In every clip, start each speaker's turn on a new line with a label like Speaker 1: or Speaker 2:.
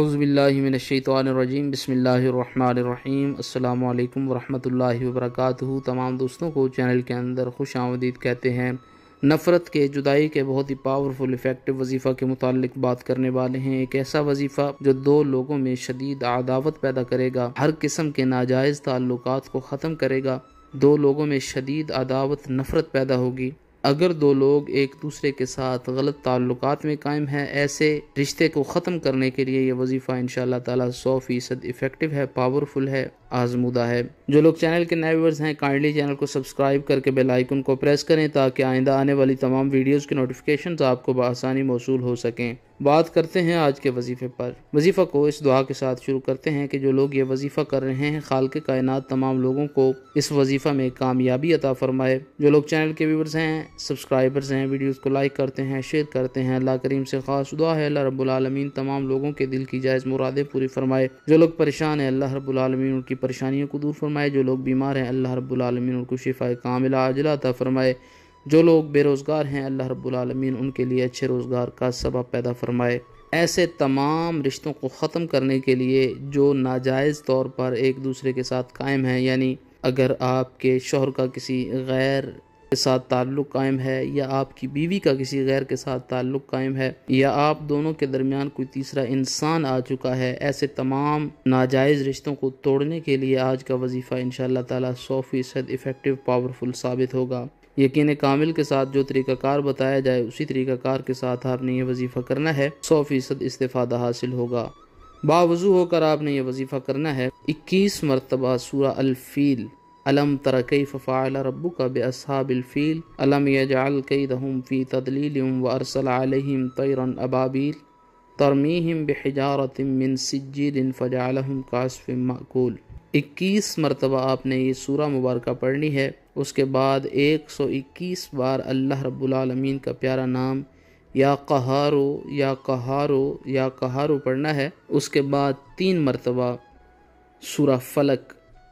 Speaker 1: आउज़बिल्लिमिनशैतवानरजीम बसमीम अल्लाम वरहमतुल्लाहि वबरकातुहू तमाम दोस्तों को चैनल के अंदर खुश आमदीद कहते हैं। नफ़रत के, जुदाई के बहुत ही पावरफुल इफ़ेक्टिव वजीफ़ा के मुतालिक बात करने वाले हैं। एक ऐसा वजीफ़ा जो दो लोगों में शदीद आदावत पैदा करेगा। हर किस्म के नाजायज़ ताल्लुक को ख़त्म करेगा। दो लोगों में शदीद अदावत नफ़रत पैदा होगी। अगर दो लोग एक दूसरे के साथ गलत ताल्लुक में कायम हैं, ऐसे रिश्ते को ख़त्म करने के लिए यह वजीफ़ा इन शाह तौ फ़ीसद इफ़ेक्टिव है पावरफुल है। आजमुदा है। जो लोग चैनल के नए व्यूवर्स हैं काइंडली चैनल को सब्सक्राइब करके बेल आइकन को प्रेस करें ताकि आइंदा आने वाली तमाम वीडियोज़ की नोटिफिकेशन आपको बसानी मौसू हो सकें। बात करते हैं आज के वजीफ़े पर। वजीफ़ा को इस दुआ के साथ शुरू करते हैं कि जो लोग ये वजीफ़ा कर रहे हैं, खाल के कायनात तमाम लोगों को इस वजीफ़ा में कामयाबी अता फरमाए। जो लोग चैनल के व्यूवर्स हैं सब्सक्राइबर्स हैं वीडियोस को लाइक करते हैं शेयर करते हैं, अल्लाह करीम से ख़ास दुआ है, अल्लाह रब्बुल तमाम लोगों के दिल की जायज़ मुरादें पूरी फरमाए। जो लोग परेशान हैं, अल्लाह रब्बुल उनकी परेशानियों को दूर फरमाए, जो लोग बीमार हैं, अल्लाह रब्बुल उनको शिफा कामिला अजलाता फरमाए। जो लोग बेरोज़गार हैं, अल्लाह रब्बुल उनके लिए अच्छे रोज़गार का सबब पैदा फरमाए। ऐसे तमाम रिश्तों को ख़त्म करने के लिए जो नाजायज़ तौर पर एक दूसरे के साथ कायम हैं, यानी अगर आपके शोहर का किसी गैर के साथ ताल्लुक़ कायम है या आपकी बीवी का किसी गैर के साथ ताल्लुक़ कायम है या आप दोनों के दरमियान कोई तीसरा इंसान आ चुका है, ऐसे तमाम नाजायज़ रिश्तों को तोड़ने के लिए आज का वजीफ़ा इन ताला सौ फ़ीसद इफ़ेक्टिव, पावरफुल साबित होगा। यकीन कामिल के साथ जो तरीक़ाकार बताया जाए, उसी तरीक़ाकार के साथ आपने ये वजीफ़ा करना है, सौ फ़ीसद इस्तेफ़ादा हासिल होगा। बावजू होकर आपने ये वजीफ़ा करना है, इक्कीस मरतबा सूरा अलफ़ील। अलम तरकई फ़फ़ाल रब्बु का बेअसाबिलफ़ील अलम यजाल कई दहम फ़ी तदलील व अरसल तैरन अबाबील तरमीम बेहजारत मिन सिज्जिन फ़जालहम कासफ़ माकूल इक्कीस मरतबा आपने ये सूरा मुबारक पढ़नी है। उसके बाद 121 बार अल्लाह रब्बुल का प्यारा नाम या कहारो या कहारो या कहारो पढ़ना है। उसके बाद तीन मरतबा, सूरा फलक।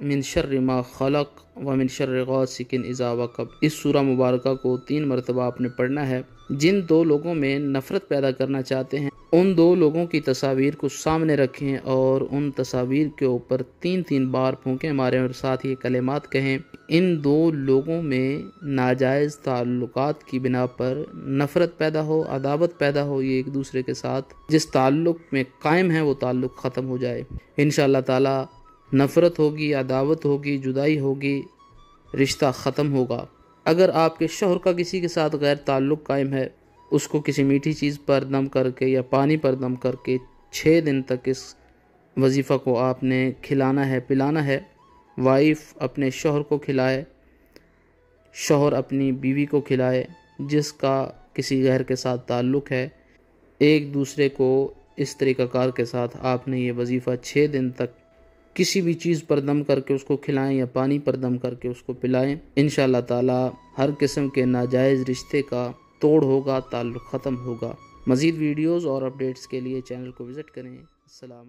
Speaker 1: मिन शर्र मा खलक व मिन शर्र गासिकिन इज़ा कब इस सूरा मुबारक को तीन मरतबा आपने पढ़ना है। जिन दो लोगों में नफ़रत पैदा करना चाहते हैं, उन दो लोगों की तस्वीर को सामने रखें और उन तस्वीर के ऊपर तीन तीन बार फूकें मारें और साथ ही कलेमात कहें। इन दो लोगों में नाजायज़ ताल्लुकात की बिना पर नफ़रत पैदा हो, अदावत पैदा हो, ये एक दूसरे के साथ जिस ताल्लुक़ में कायम है, वो ताल्लुक़ ख़त्म हो जाए। इन ताला नफ़रत होगी, अदावत होगी, जुदाई होगी, रिश्ता ख़त्म होगा। अगर आपके शोहर का किसी के साथ गैर ताल्लुक़ कायम है, उसको किसी मीठी चीज़ पर दम करके या पानी पर दम करके छः दिन तक इस वजीफ़ा को आपने खिलाना है, पिलाना है, वाइफ अपने शोहर को खिलाए, शोहर अपनी बीवी को खिलाए, जिसका किसी गैर के साथ ताल्लुक़ है, एक दूसरे को इस तरीक़ाकार के साथ आपने ये वजीफ़ा छः दिन तक किसी भी चीज़ पर दम करके उसको खिलाएँ या पानी पर दम करके उसको पिलाएँ इन ताला हर किस्म के नाजायज़ रिश्ते का तोड़ होगा, ताल्लुक़ ख़त्म होगा। मज़ीद वीडियोज़ और अपडेट्स के लिए चैनल को विज़िट करें। अल्लाम